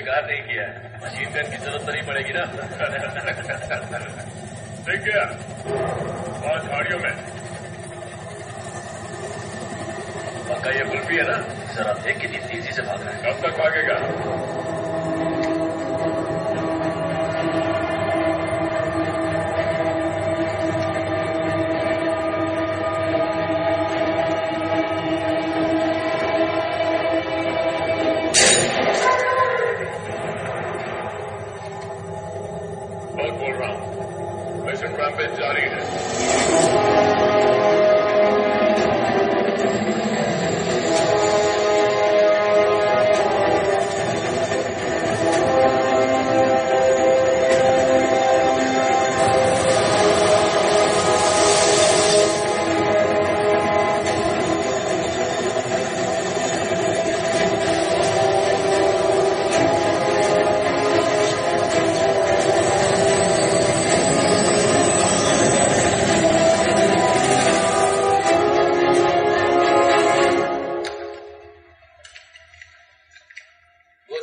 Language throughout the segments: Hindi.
शिकार नहीं किया। मशीन गन की ज़रूरत तो नहीं पड़ेगी ना। ठीक है। और झाड़ियों में। पक्का ये कुल्फी है ना? जरा देख कितनी तेज़ी से भाग रहा है। कब तक भागेगा?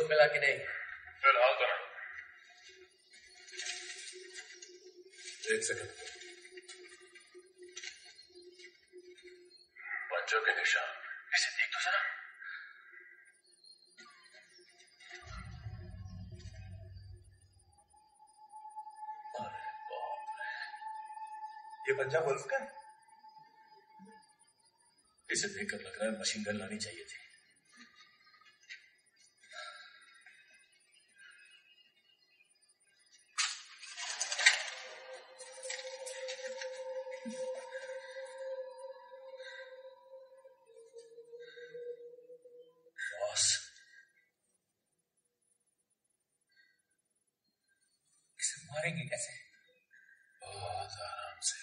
मिला कि नहीं? फ़िलहाल तो नहीं। एक सेकंड पंचों के निशान। इसे देख तो जरा। अरे बाप रे। ये पंजाब वुल्फ का है? इसे देखकर लग रहा है मशीन गन लानी चाहिए थी। मारेंगे कैसे? बहुत आराम से।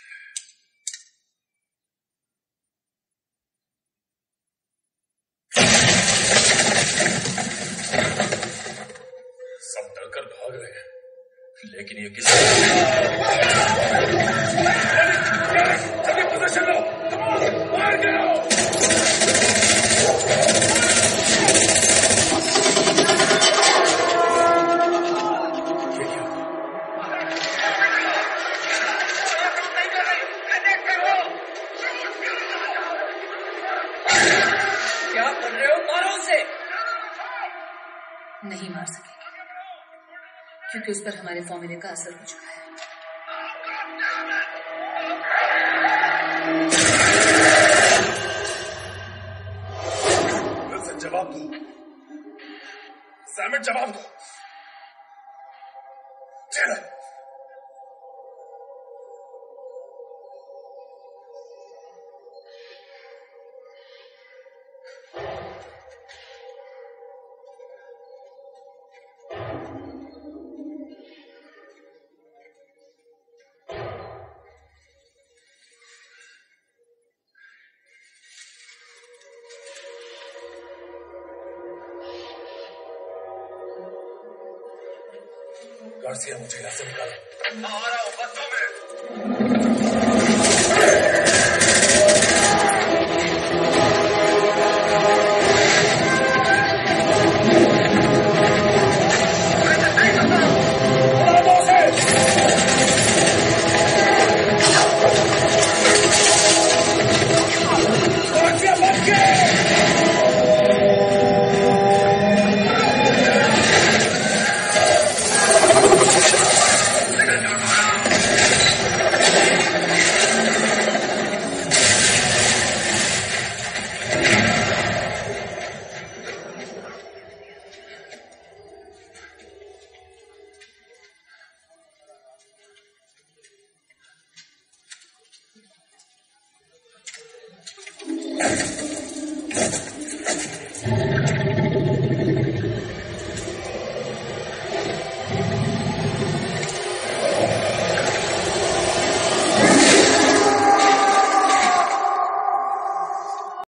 सब डरकर भाग रहे हैं लेकिन ये किसी पोजीशन लो। मार के नहीं मार सकेंगे। क्योंकि उस पर हमारे फॉर्मूले का असर हो चुका है। जवाब दो। जवाब दो। García, muchas gracias, Ahora os va